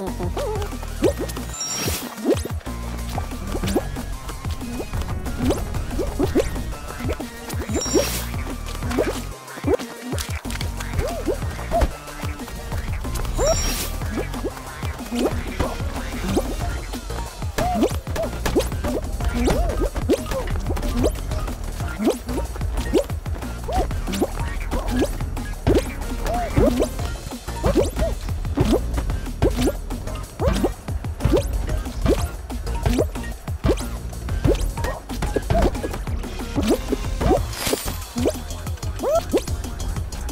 フフ。